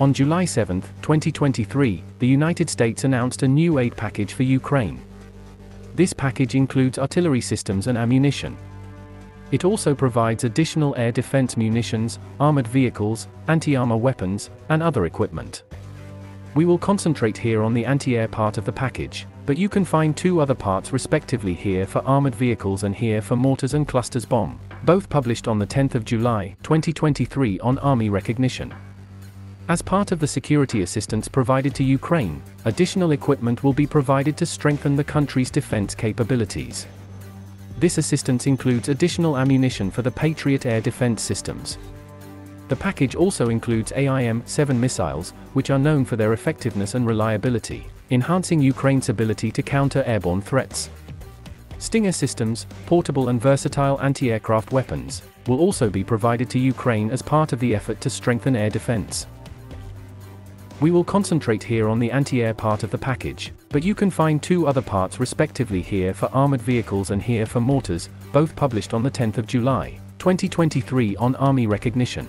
On July 7, 2023, the United States announced a new aid package for Ukraine. This package includes artillery systems and ammunition. It also provides additional air defense munitions, armored vehicles, anti-armor weapons, and other equipment. We will concentrate here on the anti-air part of the package, but you can find two other parts respectively here for armored vehicles and here for mortars and clusters bomb, both published on the 10th of July, 2023 on Army Recognition. As part of the security assistance provided to Ukraine, additional equipment will be provided to strengthen the country's defense capabilities. This assistance includes additional ammunition for the Patriot air defense systems. The package also includes AIM-7 missiles, which are known for their effectiveness and reliability, enhancing Ukraine's ability to counter airborne threats. Stinger systems, portable and versatile anti-aircraft weapons, will also be provided to Ukraine as part of the effort to strengthen air defense. We will concentrate here on the anti-air part of the package, but you can find two other parts respectively here for armored vehicles and here for mortars, both published on the 10th of July, 2023 on Army Recognition.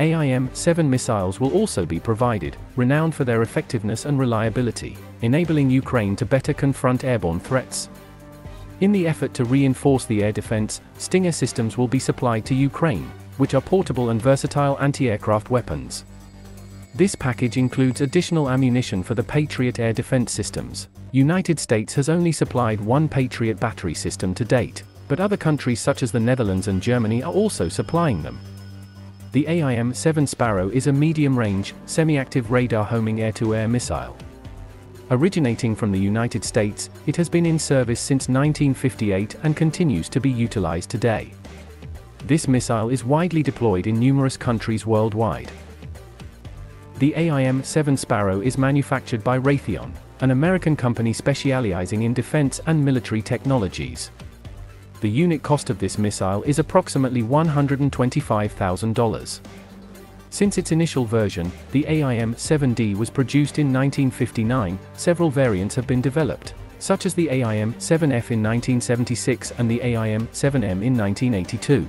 AIM-7 missiles will also be provided, renowned for their effectiveness and reliability, enabling Ukraine to better confront airborne threats. In the effort to reinforce the air defense, Stinger systems will be supplied to Ukraine, which are portable and versatile anti-aircraft weapons. This package includes additional ammunition for the Patriot air defense systems. United States has only supplied one Patriot battery system to date, but other countries such as the Netherlands and Germany are also supplying them. The AIM-7 Sparrow is a medium-range, semi-active radar homing air-to-air missile. Originating from the United States, it has been in service since 1958 and continues to be utilized today. This missile is widely deployed in numerous countries worldwide. The AIM-7 Sparrow is manufactured by Raytheon, an American company specializing in defense and military technologies. The unit cost of this missile is approximately $125,000. Since its initial version, the AIM-7D was produced in 1959, several variants have been developed, such as the AIM-7F in 1976 and the AIM-7M in 1982.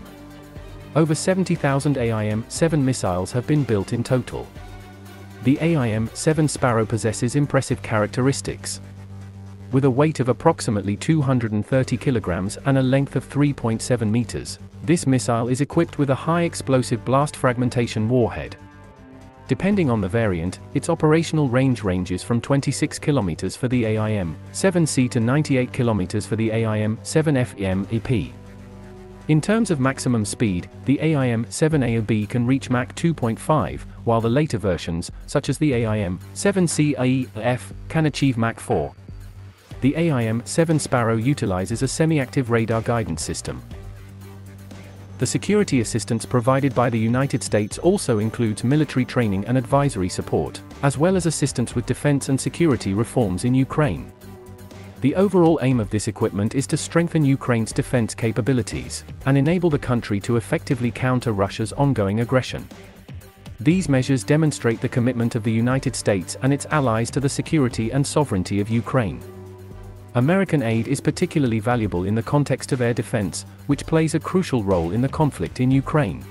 Over 70,000 AIM-7 missiles have been built in total. The AIM-7 Sparrow possesses impressive characteristics. With a weight of approximately 230 kilograms and a length of 3.7 meters, this missile is equipped with a high explosive blast fragmentation warhead. Depending on the variant, its operational range ranges from 26 km for the AIM-7C to 98 km for the AIM-7F EP. In terms of maximum speed, the AIM-7A can reach Mach 2.5, while the later versions, such as the AIM-7C can achieve Mach 4. The AIM-7 Sparrow utilizes a semi-active radar guidance system. The security assistance provided by the United States also includes military training and advisory support, as well as assistance with defense and security reforms in Ukraine. The overall aim of this equipment is to strengthen Ukraine's defense capabilities and enable the country to effectively counter Russia's ongoing aggression. These measures demonstrate the commitment of the United States and its allies to the security and sovereignty of Ukraine. American aid is particularly valuable in the context of air defense, which plays a crucial role in the conflict in Ukraine.